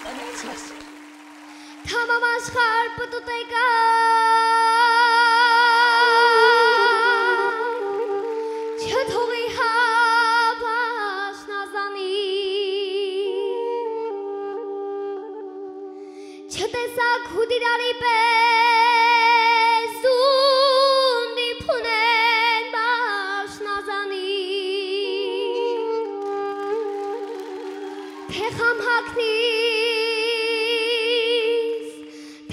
Տնեցես։ Թամամաշխար պտուտեկա Չթողի հապաշնազանի Չտեսա քուդիրարի պես ունդի փունեն բաշնազանի Թե խամհակնի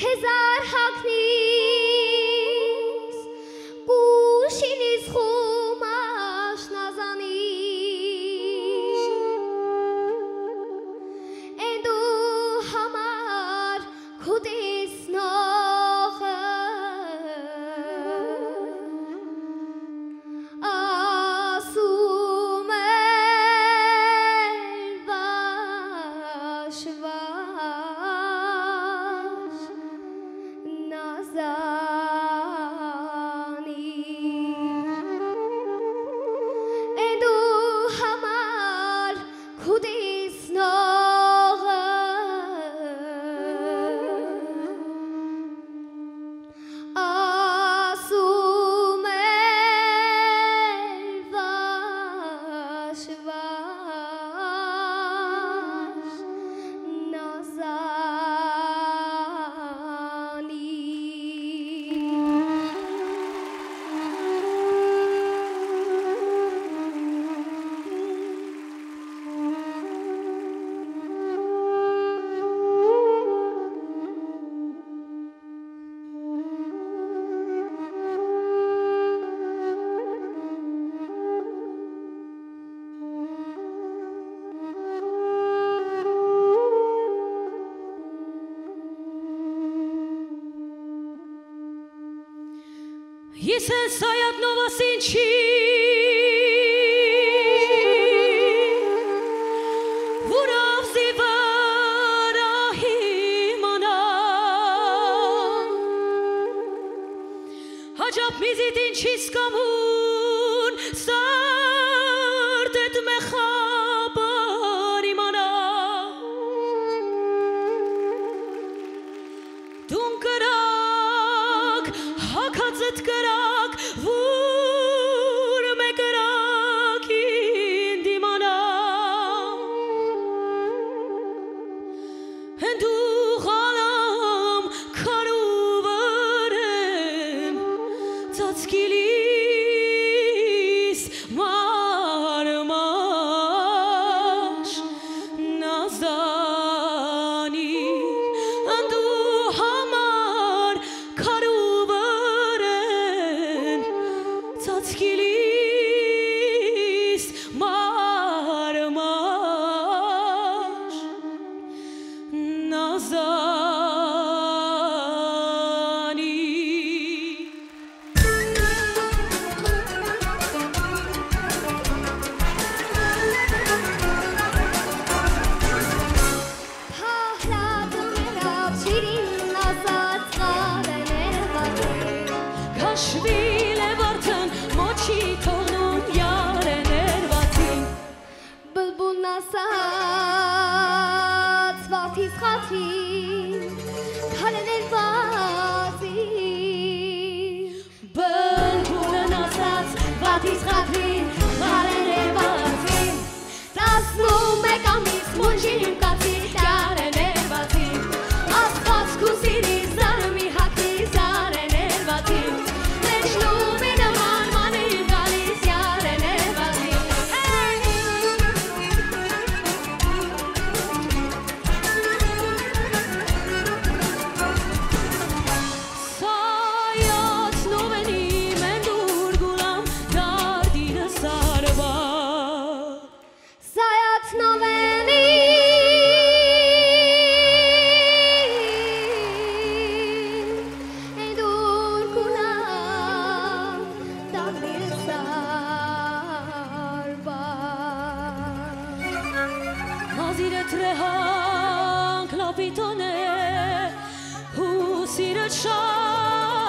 Hezar Hakni Ես ես այատնով ասին չի Որով զիվարա հիմանան Հաջապ միզիտ ինչիս կամուն Սարդ էտ մեխան открыт корак в zire trehan clopitone, husire șan.